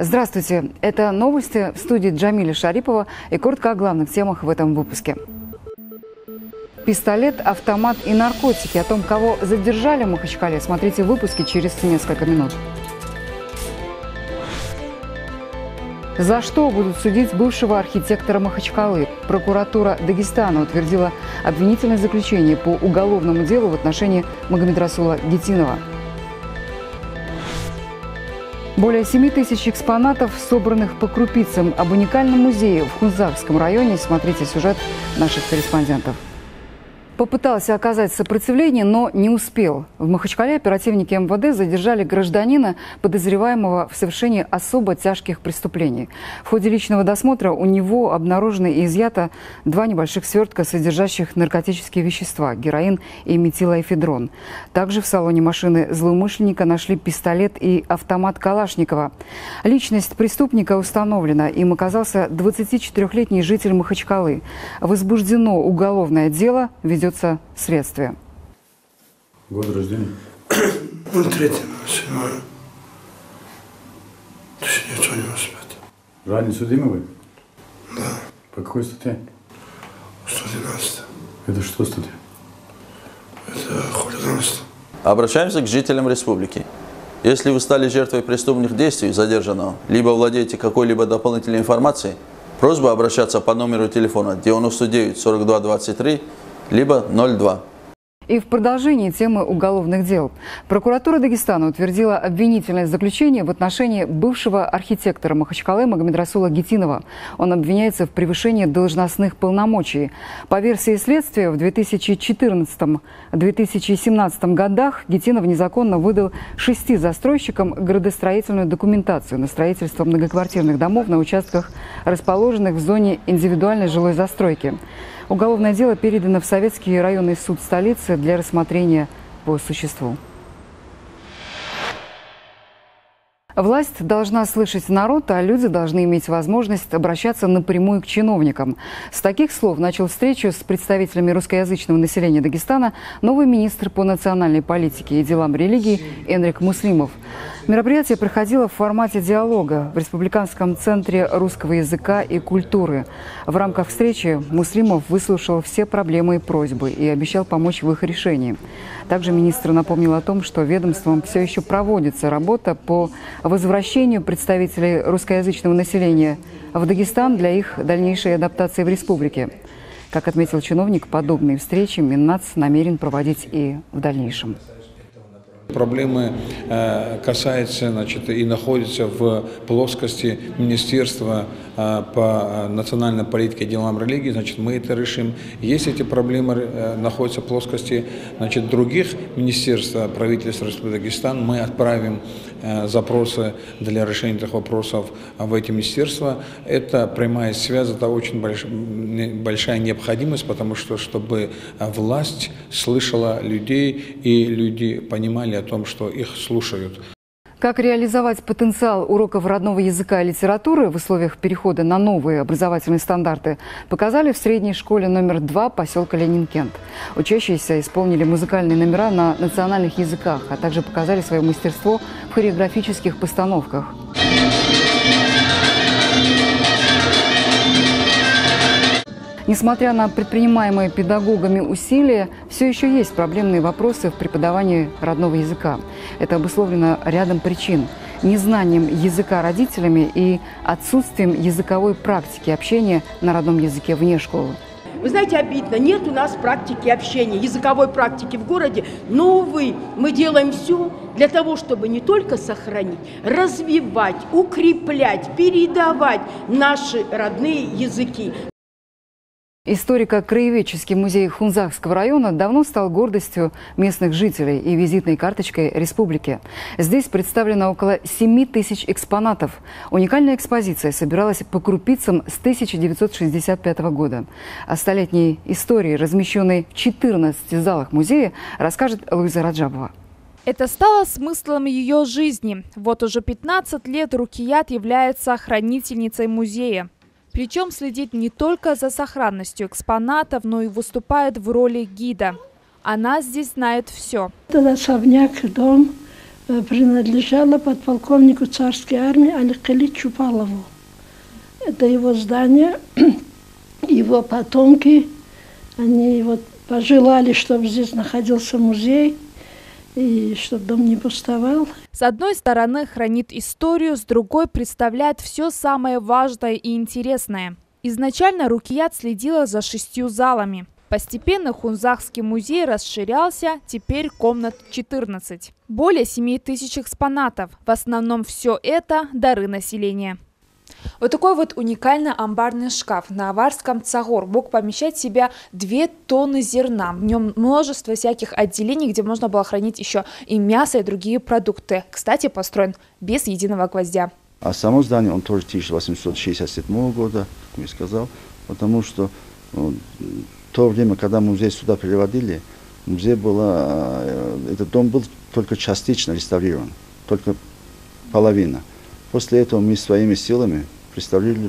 Здравствуйте. Это новости в студии Джамиля Шарипова и коротко о главных темах в этом выпуске. Пистолет, автомат и наркотики. О том, кого задержали в Махачкале, смотрите в выпуске через несколько минут. За что будут судить бывшего архитектора Махачкалы? Прокуратура Дагестана утвердила обвинительное заключение по уголовному делу в отношении Магомедрасула Гетинова. Более 7 тысяч экспонатов, собранных по крупицам об уникальном музее в Хунзакском районе. Смотрите сюжет наших корреспондентов. Попытался оказать сопротивление, но не успел. В Махачкале оперативники МВД задержали гражданина, подозреваемого в совершении особо тяжких преступлений. В ходе личного досмотра у него обнаружено и изъято два небольших свертка, содержащих наркотические вещества – героин и метилоэфедрон. Также в салоне машины злоумышленника нашли пистолет и автомат Калашникова. Личность преступника установлена. Им оказался 24-летний житель Махачкалы. Возбуждено уголовное дело, ведет ведется следствие. Год рождения? 03 седьмое. 1995. Ранее судимый вы? Да. По какой статье? 112. Это что статья? Это хулиганство. Обращаемся к жителям республики. Если вы стали жертвой преступных действий задержанного, либо владеете какой-либо дополнительной информацией, просьба обращаться по номеру телефона 99 42 23 либо 0,2. И в продолжении темы уголовных дел. Прокуратура Дагестана утвердила обвинительное заключение в отношении бывшего архитектора Махачкалы Магомедрасула Гетинова. Он обвиняется в превышении должностных полномочий. По версии следствия, в 2014-2017 годах Гетинов незаконно выдал шести застройщикам градостроительную документацию на строительство многоквартирных домов на участках, расположенных в зоне индивидуальной жилой застройки. Уголовное дело передано в Советский районный суд столицы для рассмотрения по существу. Власть должна слышать народ, а люди должны иметь возможность обращаться напрямую к чиновникам. С таких слов начал встречу с представителями русскоязычного населения Дагестана новый министр по национальной политике и делам религии Энрик Муслимов. Мероприятие проходило в формате диалога в Республиканском центре русского языка и культуры. В рамках встречи Муслимов выслушал все проблемы и просьбы и обещал помочь в их решении. Также министр напомнил о том, что ведомством все еще проводится работа по возвращению представителей русскоязычного населения в Дагестан для их дальнейшей адаптации в республике. Как отметил чиновник, подобные встречи Миннац намерен проводить и в дальнейшем. Проблемы э, касаются значит, и находятся в плоскости Министерства э, по национальной политике и делам религии, значит, мы это решим. Если эти проблемы э, находятся в плоскости значит, других министерств правительства Республики Дагестан, мы отправим запросы для решения этих вопросов в эти министерства. Это прямая связь, это очень большая необходимость, потому что чтобы власть слышала людей и люди понимали о том, что их слушают. Как реализовать потенциал уроков родного языка и литературы в условиях перехода на новые образовательные стандарты, показали в средней школе номер два поселка Ленинкент. Учащиеся исполнили музыкальные номера на национальных языках, а также показали свое мастерство в хореографических постановках. Несмотря на предпринимаемые педагогами усилия, все еще есть проблемные вопросы в преподавании родного языка. Это обусловлено рядом причин – незнанием языка родителями и отсутствием языковой практики общения на родном языке вне школы. Вы знаете, обидно, нет у нас практики общения, языковой практики в городе, но, увы, мы делаем все для того, чтобы не только сохранить, развивать, укреплять, передавать наши родные языки. Историко-краеведческий музей Хунзакского района давно стал гордостью местных жителей и визитной карточкой республики. Здесь представлено около 7 тысяч экспонатов. Уникальная экспозиция собиралась по крупицам с 1965 года. О столетней истории, размещенной в 14 залах музея, расскажет Луиза Раджабова. Это стало смыслом ее жизни. Вот уже 15 лет Рукият является хранительницей музея. Причем следит не только за сохранностью экспонатов, но и выступает в роли гида. Она здесь знает все. Это особняк, дом э, принадлежало подполковнику царской армии Аликали Чупалову. Это его здание, его потомки, они вот пожелали, чтобы здесь находился музей и чтобы дом не пустовал. С одной стороны хранит историю, с другой представляет все самое важное и интересное. Изначально Рукият следила за шестью залами. Постепенно Хунзахский музей расширялся, теперь комнат 14. Более 7 тысяч экспонатов. В основном все это дары населения. Вот такой вот уникальный амбарный шкаф на Аварском Цагор мог помещать в себя 2 тонны зерна. В нем множество всяких отделений, где можно было хранить еще и мясо, и другие продукты. Кстати, построен без единого гвоздя. А само здание, он тоже 1867 года, как я сказал, потому что ну, то время, когда музей сюда переводили, музей было, э, этот дом был только частично реставрирован, только половина. После этого мы своими силами представили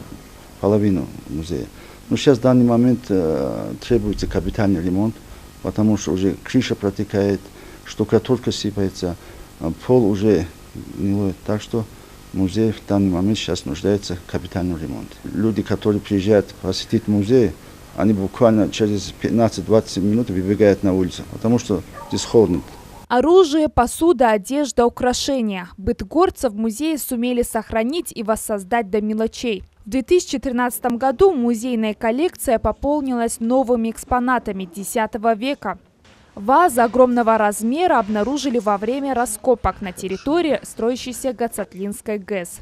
половину музея. Но сейчас в данный момент э, требуется капитальный ремонт, потому что уже крыша протекает, штукатурка сыпается, а пол уже гнилой. Так что музей в данный момент сейчас нуждается в капитальном ремонте. Люди, которые приезжают посетить музей, они буквально через 15-20 минут выбегают на улицу, потому что здесь холодно. Оружие, посуда, одежда, украшения. Быт горца в музее сумели сохранить и воссоздать до мелочей. В 2013 году музейная коллекция пополнилась новыми экспонатами X века. Вазы огромного размера обнаружили во время раскопок на территории строящейся Гацатлинской ГЭС.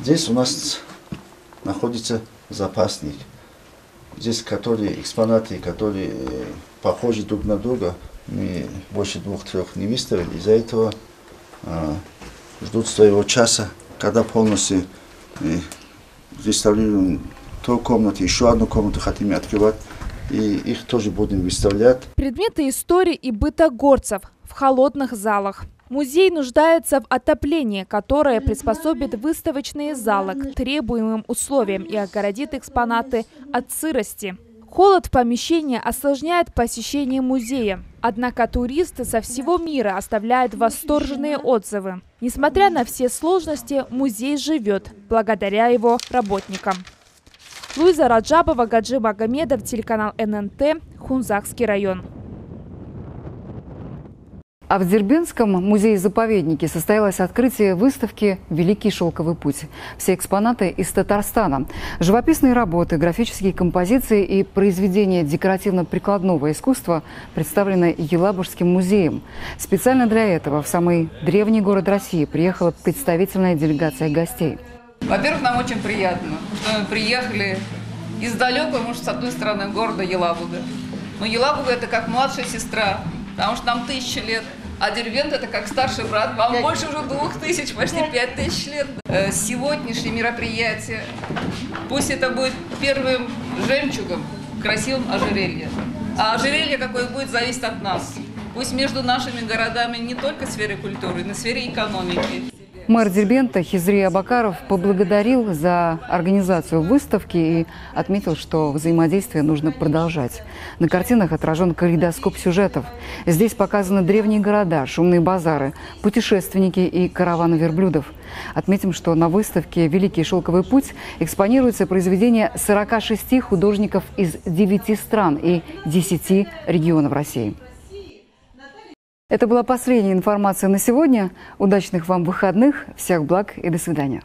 Здесь у нас находится запасник. Здесь которые экспонаты, которые э, похожи друг на друга, мы больше двух-трех не выставили. Из-за этого а, ждут своего часа, когда полностью э, реставрируем ту комнату, еще одну комнату хотим открывать. И их тоже будем выставлять. Предметы истории и быта горцев в холодных залах. Музей нуждается в отоплении, которое приспособит выставочные залы к требуемым условиям и огородит экспонаты от сырости. Холод в помещении осложняет посещение музея. Однако туристы со всего мира оставляют восторженные отзывы. Несмотря на все сложности, музей живет благодаря его работникам. Луиза Раджабова, Гаджи Магомедов, телеканал ННТ, Хунзакский район. А в Дербенском музее-заповеднике состоялось открытие выставки «Великий шелковый путь». Все экспонаты из Татарстана. Живописные работы, графические композиции и произведения декоративно-прикладного искусства представлены Елабужским музеем. Специально для этого в самый древний город России приехала представительная делегация гостей. Во-первых, нам очень приятно, что мы приехали из может, с одной стороны, города Елабуга. Но Елабуга – это как младшая сестра потому что нам тысячи лет. А Дервент это как старший брат, вам больше уже двух тысяч, почти пять тысяч лет. Э, сегодняшнее мероприятие, пусть это будет первым жемчугом в красивом ожерелье. А ожерелье какое будет, зависит от нас. Пусть между нашими городами не только в сфере культуры, но и в сфере экономики. Мэр Дербента Хизри Абакаров поблагодарил за организацию выставки и отметил, что взаимодействие нужно продолжать. На картинах отражен калейдоскоп сюжетов. Здесь показаны древние города, шумные базары, путешественники и караваны верблюдов. Отметим, что на выставке «Великий шелковый путь» экспонируется произведение 46 художников из 9 стран и 10 регионов России. Это была последняя информация на сегодня. Удачных вам выходных, всех благ и до свидания.